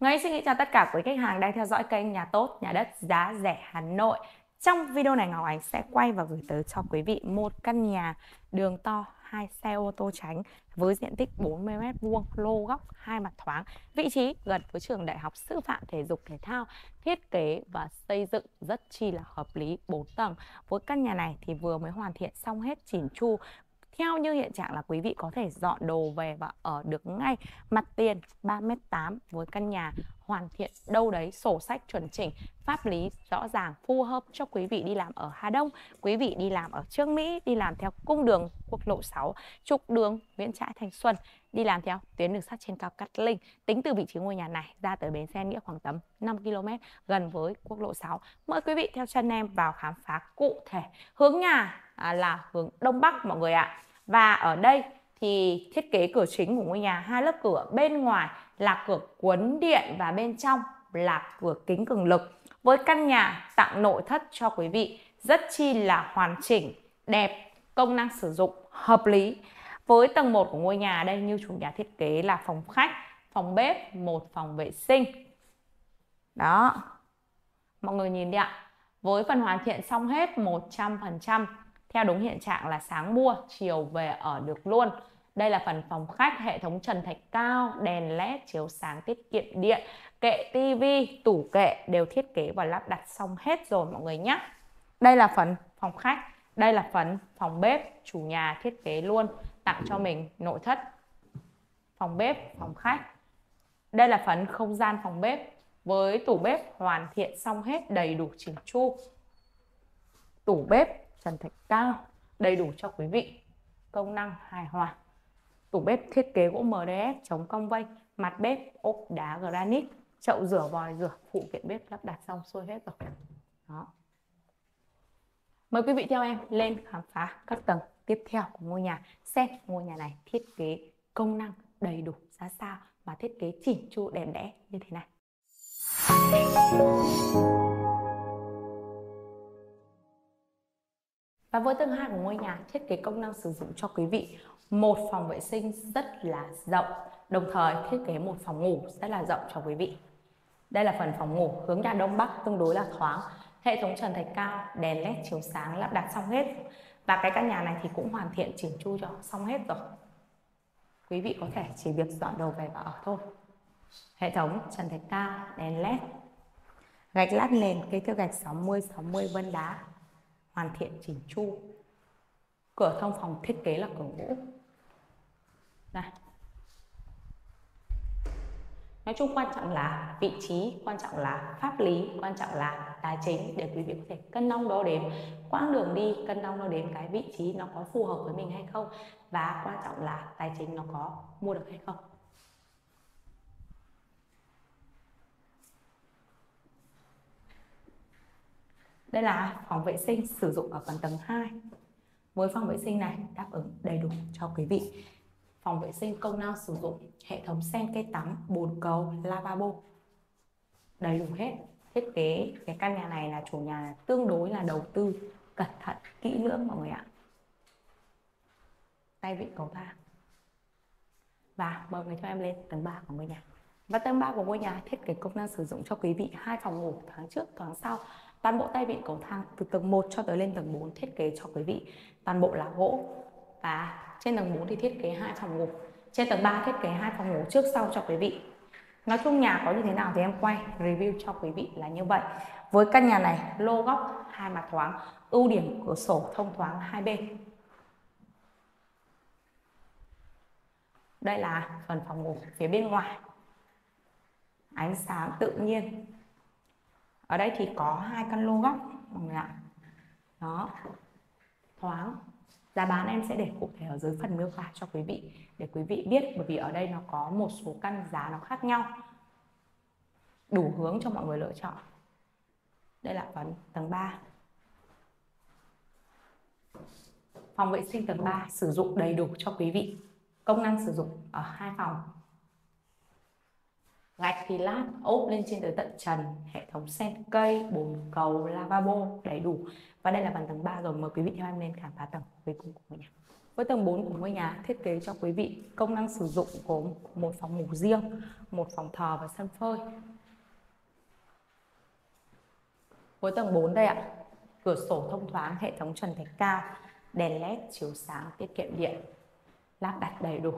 Ngay xin kính chào tất cả quý khách hàng đang theo dõi kênh Nhà Tốt, Nhà Đất Giá Rẻ Hà Nội. Trong video này Ngọc Ánh sẽ quay và gửi tới cho quý vị một căn nhà đường to hai xe ô tô tránh với diện tích 40 m2, lô góc, hai mặt thoáng, vị trí gần với trường Đại học Sư phạm Thể dục Thể thao, thiết kế và xây dựng rất chi là hợp lý 4 tầng. Với căn nhà này thì vừa mới hoàn thiện xong hết chỉn chu theo như hiện trạng là quý vị có thể dọn đồ về và ở được ngay mặt tiền 3m8 với căn nhà hoàn thiện đâu đấy, sổ sách chuẩn chỉnh, pháp lý rõ ràng, phù hợp cho quý vị đi làm ở Hà Đông, quý vị đi làm ở Trương Mỹ, đi làm theo cung đường quốc lộ 6 trục đường Nguyễn Trãi Thành Xuân, đi làm theo tuyến đường sắt trên cao Cát Linh. Tính từ vị trí ngôi nhà này ra tới bến xe Nghĩa khoảng tầm 5 km gần với quốc lộ 6 mời quý vị theo chân em vào khám phá cụ thể hướng nhà. À, là hướng Đông Bắc mọi người ạ. Và ở đây thì thiết kế cửa chính của ngôi nhà, hai lớp cửa bên ngoài là cửa cuốn điện và bên trong là cửa kính cường lực. Với căn nhà tặng nội thất cho quý vị, rất chi là hoàn chỉnh, đẹp, công năng sử dụng, hợp lý. Với tầng 1 của ngôi nhà đây, như chủ nhà thiết kế là phòng khách, phòng bếp, một phòng vệ sinh. Đó. Mọi người nhìn đi ạ. Với phần hoàn thiện xong hết 100% theo đúng hiện trạng là sáng mua, chiều về ở được luôn. Đây là phần phòng khách, hệ thống trần thạch cao, đèn led, chiếu sáng tiết kiệm điện, kệ tivi, tủ kệ đều thiết kế và lắp đặt xong hết rồi mọi người nhé. Đây là phần phòng khách, đây là phần phòng bếp, chủ nhà thiết kế luôn, tặng cho mình nội thất phòng bếp, phòng khách. Đây là phần không gian phòng bếp với tủ bếp hoàn thiện xong hết đầy đủ chỉnh chu. Tủ bếp trần thạch cao, đầy đủ cho quý vị. Công năng hài hòa. Tủ bếp thiết kế gỗ MDF chống cong vênh mặt bếp, ốp đá granite, chậu rửa vòi rửa, phụ kiện bếp lắp đặt xong xuôi hết rồi. Đó. Mời quý vị theo em lên khám phá các tầng tiếp theo của ngôi nhà, xem ngôi nhà này thiết kế công năng đầy đủ, ra sao và thiết kế chỉnh chu, đẹp đẽ như thế này. Và với tầng 2 của ngôi nhà thiết kế công năng sử dụng cho quý vị một phòng vệ sinh rất là rộng, đồng thời thiết kế một phòng ngủ rất là rộng cho quý vị. Đây là phần phòng ngủ hướng nhà đông bắc tương đối là thoáng, hệ thống trần thạch cao, đèn led chiếu sáng lắp đặt xong hết. Và cái căn nhà này thì cũng hoàn thiện chỉnh chu cho xong hết rồi. Quý vị có thể chỉ việc dọn đồ về và ở thôi. Hệ thống trần thạch cao, đèn led, gạch lát nền kích thước gạch 60 60 vân đá hoàn thiện chỉnh chu. Cửa thông phòng thiết kế là cửa gỗ này. Nói chung quan trọng là vị trí, quan trọng là pháp lý, quan trọng là tài chính để quý vị có thể cân đong đo đếm, quãng đường đi, cân đong đo đếm cái vị trí nó có phù hợp với mình hay không và quan trọng là tài chính nó có mua được hay không. Đây là phòng vệ sinh sử dụng ở phần tầng 2. Với phòng vệ sinh này đáp ứng đầy đủ cho quý vị. Phòng vệ sinh công năng sử dụng hệ thống sen cây tắm, bồn cầu, lavabo. Đầy đủ hết. Thiết kế cái căn nhà này là chủ nhà tương đối là đầu tư cẩn thận, kỹ lưỡng mọi người ạ. Tay vịn cầu thang. Và mời người cho em lên tầng 3 của ngôi nhà. Và tầng 3 của ngôi nhà thiết kế công năng sử dụng cho quý vị hai phòng ngủ thoáng trước thoáng sau toàn bộ tay vịn cầu thang từ tầng 1 cho tới lên tầng 4 thiết kế cho quý vị. Toàn bộ là gỗ. Và trên tầng 4 thì thiết kế hai phòng ngủ. Trên tầng 3 thiết kế hai phòng ngủ trước sau cho quý vị. Nói chung nhà có như thế nào thì em quay review cho quý vị là như vậy. Với căn nhà này, lô góc, hai mặt thoáng, ưu điểm cửa sổ thông thoáng hai bên. Đây là phần phòng ngủ phía bên ngoài. Ánh sáng tự nhiên ở đây thì có hai căn lô góc, mọi người ạ. Đó, thoáng. Giá bán em sẽ để cụ thể ở dưới phần miêu tả cho quý vị, để quý vị biết, bởi vì ở đây nó có một số căn giá nó khác nhau. Đủ hướng cho mọi người lựa chọn. Đây là phần tầng 3 phòng vệ sinh tầng 3 sử dụng đầy đủ cho quý vị. Công năng sử dụng ở hai phòng gạch thì lát ốp lên trên tới tận trần hệ thống sen cây bồn cầu lavabo đầy đủ và đây là phần tầng 3 rồi mời quý vị theo em lên khám phá tầng cuối cùng của nhà với tầng 4 của ngôi nhà thiết kế cho quý vị công năng sử dụng gồm một phòng ngủ riêng, một phòng thờ và sân phơi. Với tầng 4 đây ạ, cửa sổ thông thoáng, hệ thống trần thạch cao, đèn led chiếu sáng tiết kiệm điện, lắp đặt đầy đủ.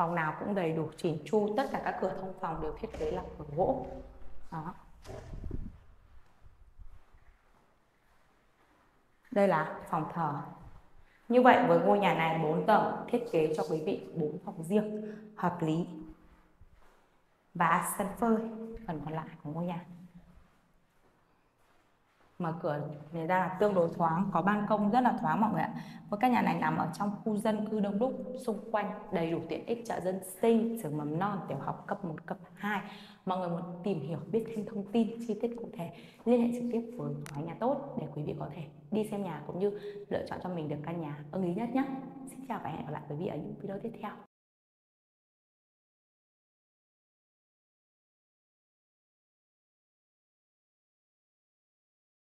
Phòng nào cũng đầy đủ chỉnh chu, tất cả các cửa thông phòng đều thiết kế là cửa gỗ. Đó. Đây là phòng thờ. Như vậy với ngôi nhà này 4 tầng thiết kế cho quý vị 4 phòng riêng hợp lý và sân phơi phần còn lại của ngôi nhà mở cửa để ra là tương đối thoáng, có ban công rất là thoáng mọi người ạ. Với các nhà này nằm ở trong khu dân cư đông đúc, xung quanh đầy đủ tiện ích chợ dân sinh, trường mầm non, tiểu học cấp 1 cấp 2 mọi người muốn tìm hiểu, biết thêm thông tin, chi tiết cụ thể, liên hệ trực tiếp với thoái nhà tốt để quý vị có thể đi xem nhà cũng như lựa chọn cho mình được căn nhà ưng ý nhất nhé. Xin chào và hẹn gặp lại quý vị ở những video tiếp theo.